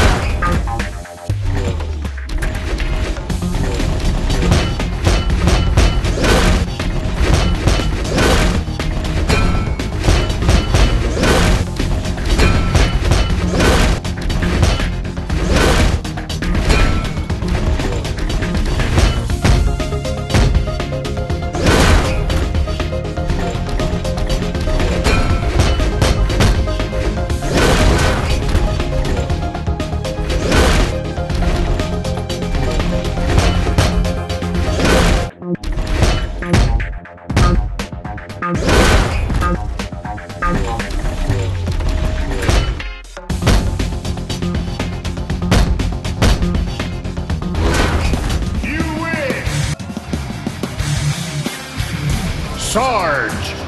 You Sarge!